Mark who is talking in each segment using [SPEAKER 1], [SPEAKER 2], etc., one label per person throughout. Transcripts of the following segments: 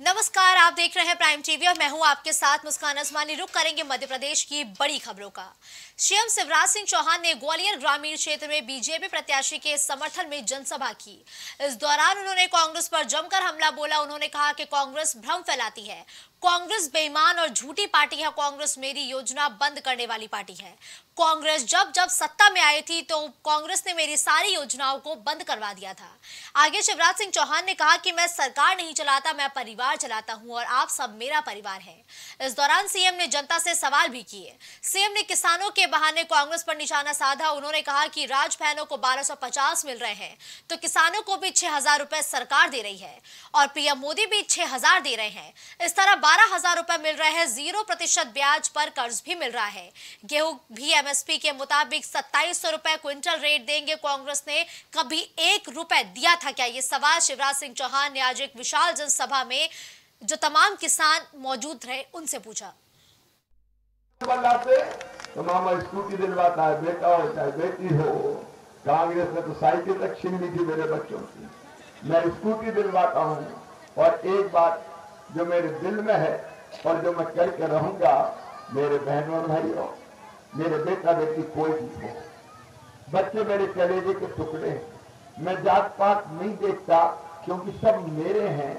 [SPEAKER 1] नमस्कार, आप देख रहे हैं प्राइम टीवी और मैं हूँ आपके साथ मुस्कान असमानी रुक करेंगे मध्य प्रदेश की बड़ी खबरों का। सीएम शिवराज सिंह चौहान ने ग्वालियर ग्रामीण क्षेत्र में बीजेपी प्रत्याशी के समर्थन में जनसभा की। इस दौरान उन्होंने कांग्रेस पर जमकर हमला बोला। उन्होंने कहा कि कांग्रेस भ्रम फैलाती है। कांग्रेस बेईमान और झूठी पार्टी है। कांग्रेस मेरी योजना बंद करने वाली पार्टी है। कांग्रेस जब जब सत्ता में आई थी तो कांग्रेस ने मेरी सारी योजनाओं को बंद करवा दिया था। आगे शिवराज सिंह चौहान ने कहा कि मैं सरकार नहीं चलाता, मैं परिवार चलाता हूँ और आप सब मेरा परिवार है। इस दौरान सीएम ने जनता से सवाल भी किए। सीएम ने किसानों के बहाने कांग्रेस पर निशाना साधा। उन्होंने कहा कि राज बहनों को बारह मिल रहे हैं तो किसानों को भी छह हज़ार रुपए सरकार दे रही है और पीएम मोदी भी छह हज़ार दे रहे हैं। इस तरह बारह हज़ार रुपए मिल रहे हैं, ज़ीरो प्रतिशत ब्याज पर कर्ज भी मिल रहा है। गेहूँ भी एमएसपी के मुताबिक सत्ताईस सौ रुपए क्विंटल रेट देंगे कांग्रेस ने। कभी एक रुपए दिया था क्या? ये सवाल शिवराज सिंह चौहान ने आज एक विशाल जनसभा में जो तमाम किसान मौजूद रहे, उनसे पूछा।
[SPEAKER 2] तो मामा स्कूटी दिलवाता है, बेटा हो, चाहे बेटी हो, कांग्रेस ने तो साइकिल तक छीन ली थी मेरे बच्चों की। मैं स्कूटी दिलवाता हूँ, और एक बात जो मेरे दिल में है, और जो मैं करके रहूँगा, मेरे बहनों और भाइयों, मेरे बेटा बेटी कोई भी हो। बच्चे मेरे कलेजे के टुकड़े मैं जात पात नहीं देखता, क्योंकि सब मेरे हैं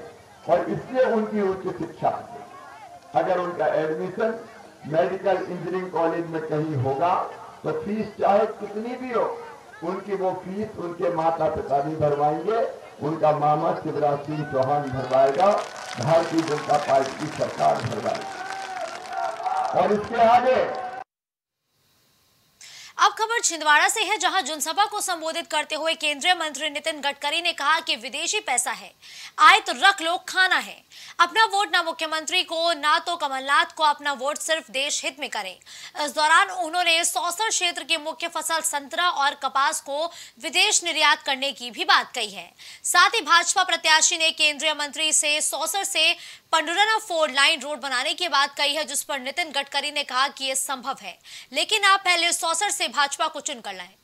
[SPEAKER 2] और इसलिए उनकी उच्च शिक्षा अगर उनका एडमिशन मेडिकल इंजीनियरिंग कॉलेज में कहीं होगा तो फ़ीस चाहे कितनी भी हो उनकी वो फ़ीस उनके माता पिता भी भरवाएँगे उनका मामा शिवराज सिंह चौहान भरवाएगा भारतीय जनता पार्टी की सरकार भरवाएगी और इसके आगे
[SPEAKER 1] खबर छिंदवाड़ा से है, जहाँ जनसभा को संबोधित करते हुए केंद्रीय मंत्री नितिन गडकरी ने कहा कि विदेशी पैसा है, आए तो रख लो, खाना है। अपना वोट ना मुख्यमंत्री को, ना तो कमलनाथ को अपना वोट सिर्फ़ देश हित में करें। इस दौरान उन्होंने सौसर क्षेत्र की मुख्य फ़सल संतरा और कपास को विदेश निर्यात करने की भी बात कही है। साथ ही भाजपा प्रत्याशी ने केंद्रीय मंत्री से सौसर से पंडुरना फोर लाइन रोड बनाने की बात कही है, जिस पर नितिन गडकरी ने कहा कि यह संभव है। लेकिन आप पहले सौसर से भाजपा को चुनकर लाएँ।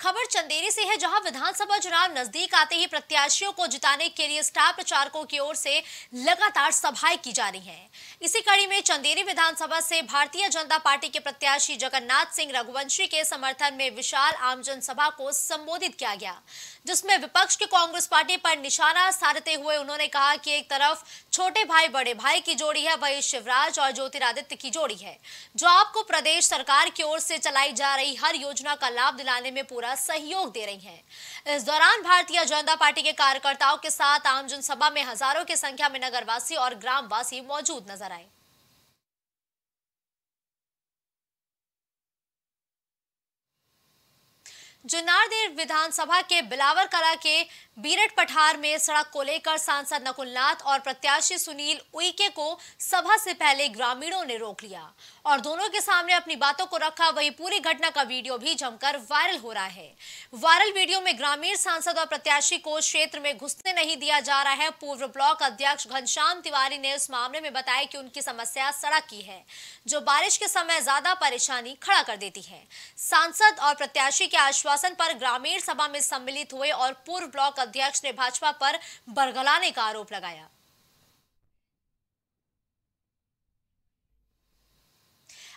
[SPEAKER 1] खबर चंदेरी से है, जहाँ विधानसभा चुनाव नज़दीक आते ही प्रत्याशियों को जिताने के लिए स्टार प्रचारकों की ओर से लगातार सभाएँ की जा रही हैं। इसी कड़ी में चंदेरी विधानसभा से भारतीय जनता पार्टी के प्रत्याशी जगन्नाथ सिंह रघुवंशी के समर्थन में विशाल आमजन सभा को संबोधित किया गया। जिसमें विपक्ष की कांग्रेस पार्टी पर निशाना साधते हुए उन्होंने कहा कि एक तरफ़ छोटे भाई, बड़े भाई की जोड़ी है, वही शिवराज और ज्योतिरादित्य की जोड़ी है, जो आपको प्रदेश सरकार की ओर से चलाई जा रही हर योजना का लाभ दिलाने में पूरा सहयोग दे रही है। इस दौरान भारतीय जनता पार्टी के कार्यकर्ताओं के साथ आम जनसभा में हज़ारों की संख्या में नगरवासी और ग्रामवासी मौजूद नज़र आए। जुन्नारदेव विधानसभा के बिलावर कला के बीरट पठार में सड़क को लेकर सांसद नकुलनाथ और प्रत्याशी सुनील उइके को सभा से पहले ग्रामीणों ने रोक लिया। और दोनों के सामने अपनी बातों को रखा, वही पूरी घटना का वीडियो भी जमकर वायरल हो रहा है। वायरल वीडियो में ग्रामीण सांसद और प्रत्याशी को क्षेत्र में घुसने नहीं दिया जा रहा है। पूर्व ब्लॉक अध्यक्ष घनश्याम तिवारी ने इस मामले में बताया कि उनकी समस्या सड़क की है, जो बारिश के समय ज़्यादा परेशानी खड़ा कर देती है। सांसद और प्रत्याशी के आश्वासन पर ग्रामीण सभा में सम्मिलित हुए और पूर्व ब्लॉक अध्यक्ष ने भाजपा पर बरगलाने का आरोप लगाया।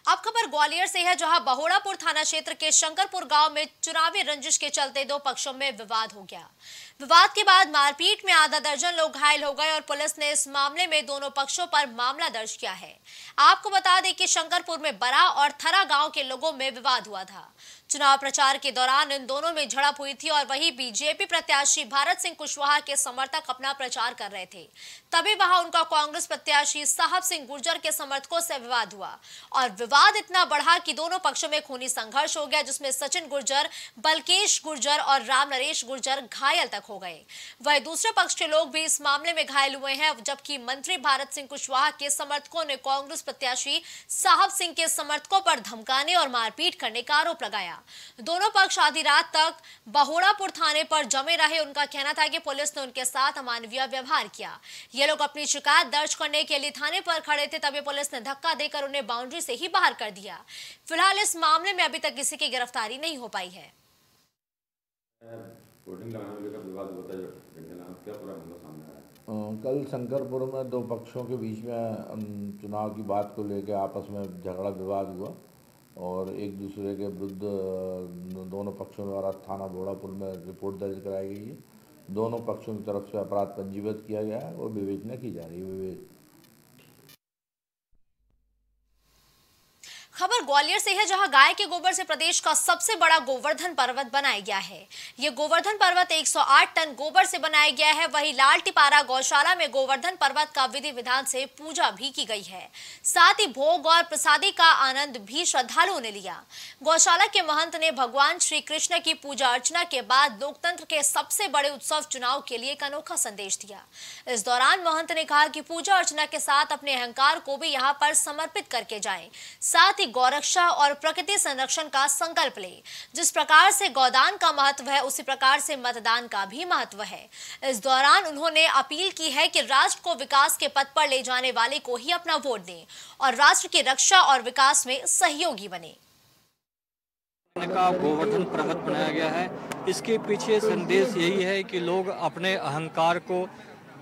[SPEAKER 1] अब खबर ग्वालियर से है, जहाँ बहोड़ापुर थाना क्षेत्र के शंकरपुर गाँव में चुनावी रंजिश के चलते दो पक्षों में विवाद हो गया। विवाद के बाद मारपीट में आधा दर्जन लोग घायल हो गए और पुलिस ने इस मामले में दोनों पक्षों पर मामला दर्ज किया है। आपको बता दें कि शंकरपुर में बरा और थरा गाँव के लोगों में विवाद हुआ था। चुनाव प्रचार के दौरान इन दोनों में झड़प हुई थी और वही बीजेपी प्रत्याशी भारत सिंह कुशवाहा के समर्थक अपना प्रचार कर रहे थे। तभी वहाँ उनका कांग्रेस प्रत्याशी साहब सिंह गुर्जर के समर्थकों से विवाद हुआ और विवाद इतना बढ़ा कि दोनों पक्षों में खूनी संघर्ष हो गया, जिसमें सचिन गुर्जर, बलकेश गुर्जर और राम नरेश गुर्जर घायल तक हो गए। वही दूसरे पक्ष के लोग भी इस मामले में घायल हुए हैं, जबकि मंत्री भारत सिंह कुशवाहा के समर्थकों ने कांग्रेस प्रत्याशी साहब सिंह के समर्थकों पर धमकाने और मारपीट करने का आरोप लगाया। दोनों पक्ष आधी रात तक बहोड़ापुर थाने पर जमे रहे, उनका कहना था कि पुलिस ने उनके साथ अमानवीय व्यवहार किया। ये लोग अपनी शिकायत दर्ज करने के लिए थाने पर खड़े थे, तभी पुलिस ने धक्का देकर उन्हें बाउंड्री से ही बाहर कर दिया। फ़िलहाल इस मामले में अभी तक किसी की गिरफ्तारी नहीं हो पाई है।
[SPEAKER 3] कल शंकरपुर में दो पक्षों के बीच में चुनाव की बात को लेकर आपस में झगड़ा विवाद हुआ और एक दूसरे के विरुद्ध दोनों पक्षों द्वारा थाना बोड़ापुर में रिपोर्ट दर्ज कराई गई है। दोनों पक्षों की तरफ़ से अपराध पंजीबद्ध किया गया है और विवेचना की जा रही है। विवे-
[SPEAKER 1] खबर ग्वालियर से है, जहाँ गाय के गोबर से प्रदेश का सबसे बड़ा गोवर्धन पर्वत बनाया गया है। ये गोवर्धन पर्वत 108 टन गोबर से बनाया गया है। वहीं लाल टिपारा गौशाला में गोवर्धन पर्वत का विधि विधान से पूजा भी की गई है। साथ ही भोग और प्रसादी का आनंद भी श्रद्धालुओं ने लिया। गौशाला के महंत ने भगवान श्री कृष्ण की पूजा अर्चना के बाद लोकतंत्र के सबसे बड़े उत्सव चुनाव के लिए एक अनोखा संदेश दिया। इस दौरान महंत ने कहा कि पूजा अर्चना के साथ अपने अहंकार को भी यहाँ पर समर्पित करके जाए। साथ ही गौरक्षा और प्रकृति संरक्षण का संकल्प ले। जिस प्रकार से गौदान का महत्व है, उसी प्रकार से मतदान का भी महत्व है। इस दौरान उन्होंने अपील की है कि राष्ट्र को विकास के पथ पर ले जाने वाले को ही अपना वोट दें और राष्ट्र की रक्षा और विकास में सहयोगी बने।
[SPEAKER 4] का गोवर्धन पर्वत बनाया गया है। इसके पीछे संदेश यही है कि लोग अपने अहंकार को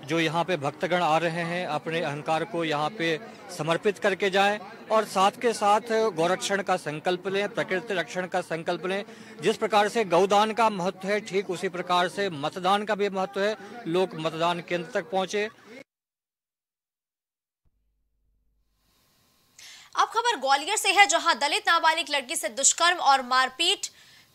[SPEAKER 4] जो यहाँ पे भक्तगण आ रहे हैं, अपने अहंकार को यहाँ पे समर्पित करके जाएँ और साथ के साथ गौरक्षण का संकल्प लें, प्रकृति रक्षण का संकल्प लें। जिस प्रकार से गौदान का महत्व है, ठीक उसी प्रकार से मतदान का भी महत्व है। लोग मतदान केंद्र तक पहुँचे।
[SPEAKER 1] अब खबर ग्वालियर से है, जहाँ दलित नाबालिग लड़की से दुष्कर्म और मारपीट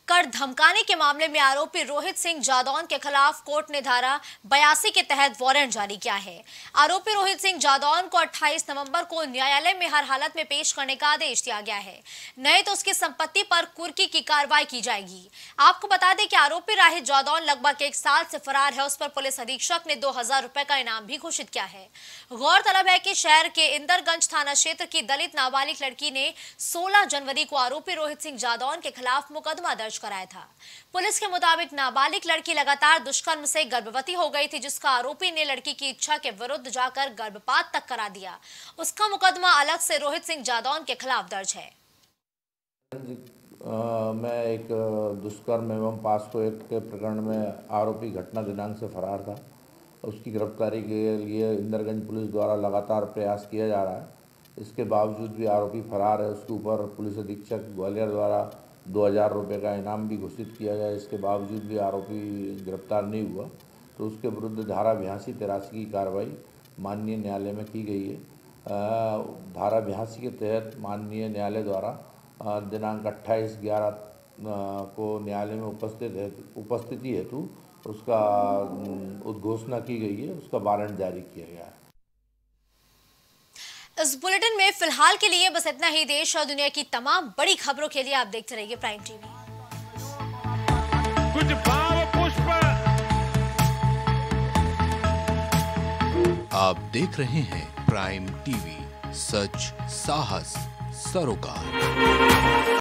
[SPEAKER 1] कर धमकाने के मामले में आरोपी रोहित सिंह जादौन के खिलाफ कोर्ट ने धारा बयासी के तहत वारंट जारी किया है। आरोपी रोहित सिंह जादौन को 28 नवंबर को न्यायालय में हर हालत में पेश करने का आदेश दिया गया है। नहीं तो उसकी संपत्ति पर कुर्की की कार्रवाई की जाएगी। आपको बता दें कि आरोपी राहित जादौन लगभग एक साल से फरार है। उस पर पुलिस अधीक्षक ने दो हज़ार रुपए का इनाम भी घोषित किया है। गौरतलब है की शहर के इंदरगंज थाना क्षेत्र की दलित नाबालिग लड़की ने 16 जनवरी को आरोपी रोहित सिंह जादौन के खिलाफ मुकदमा दर्ज कराया था। पुलिस के मुताबिक नाबालिग लड़की लगातार दुष्कर्म से गर्भवती हो गई थी, जिसका आरोपी ने लड़की की इच्छा के विरुद्ध जाकर गर्भपात तक करा दिया। उसका मुकदमा अलग से रोहित सिंह जादौन के खिलाफ दर्ज है।
[SPEAKER 3] मैं एक दुष्कर्म एवं पास्को एक्ट के प्रकरण में आरोपी घटना दिनांक से फरार था। उसकी गिरफ्तारी के लिए इंदरगंज पुलिस द्वारा लगातार प्रयास किया जा रहा है। इसके बावजूद भी आरोपी फरार है। उसके ऊपर पुलिस अधीक्षक ग्वालियर द्वारा दो हज़ार रुपये का इनाम भी घोषित किया गया इसके बावजूद भी आरोपी गिरफ़्तार नहीं हुआ तो उसके विरुद्ध धारा बयासी तिरासी की कार्रवाई माननीय न्यायालय में की गई है। धारा बयासी के तहत माननीय न्यायालय द्वारा दिनांक अट्ठाईस ग्यारह को न्यायालय में उपस्थित है, उपस्थिति हेतु उसका उद्घोषणा की गई है, उसका वारंट जारी किया गया है।
[SPEAKER 1] इस बुलेटिन में फ़िलहाल के लिए बस इतना ही। देश और दुनिया की तमाम बड़ी खबरों के लिए आप देखते रहिए प्राइम टीवी।
[SPEAKER 5] कुछ भाव पुष्प।
[SPEAKER 6] आप देख रहे हैं प्राइम टीवी। सच साहस सरोकार।